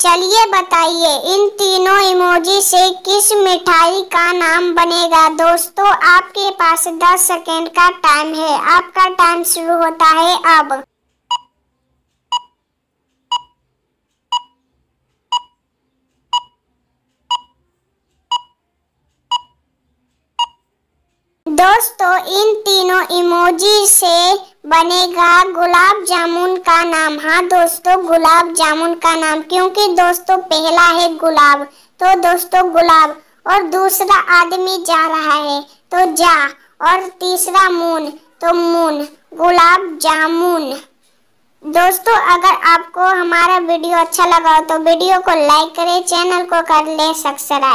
चलिए बताइए, इन तीनों इमोजी से किस मिठाई का नाम बनेगा? दोस्तों, आपके पास 10 सेकेंड का टाइम है। आपका टाइम शुरू होता है अब। दोस्तों, इन तीनों इमोजी से बनेगा गुलाब जामुन का नाम। हाँ दोस्तों, गुलाब जामुन का नाम, क्योंकि दोस्तों पहला है गुलाब तो दोस्तों गुलाब, और दूसरा आदमी जा रहा है तो जा, और तीसरा मून तो मून, गुलाब जामुन। दोस्तों, अगर आपको हमारा वीडियो अच्छा लगा हो तो वीडियो को लाइक करें, चैनल को कर ले, सब्सक्राइब।